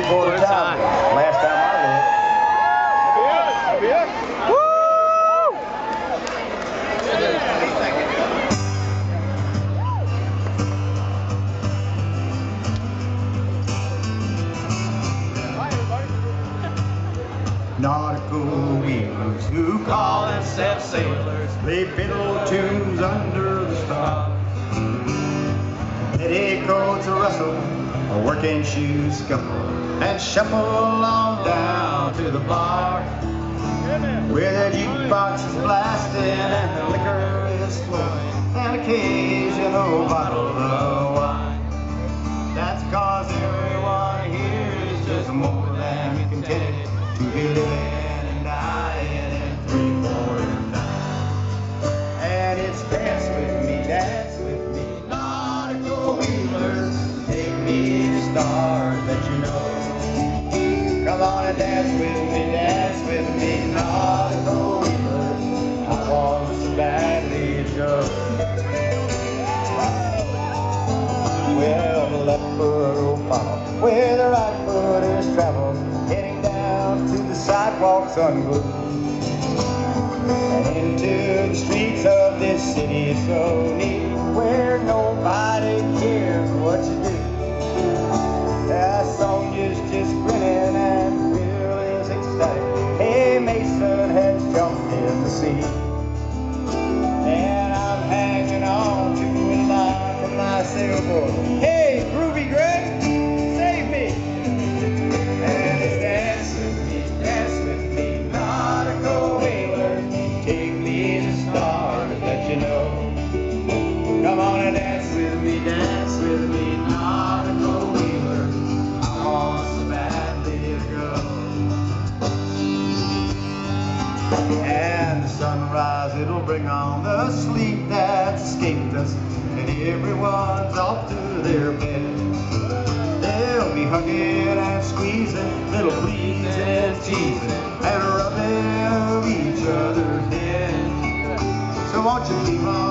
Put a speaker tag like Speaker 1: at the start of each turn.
Speaker 1: three-quarter time. Last time I nautical wheelers who call themselves sailors. They fiddle tunes under the stars. Petticoats rustle, working shoes scuffle, and shuffle on down to the bar. Where the jukebox is blasting and the liquor is flowing, and occasional bottle of wine. That's cause everyone here is just more than contented to be living and dying in three-quarter time. And it's dance with me, dance with me, nautical wheelers, take me to stars dance with me, dance with me, wheelers, I want so badly to go. Well, the left foot will where the right foot is traveled, heading down to the sidewalks unglued from my sunrise, it'll bring on the sleep that's escaped us. And everyone's off to their bed. They'll be hugging and squeezing, little pleasing and teasing, and rubbing each other's head. So won't you on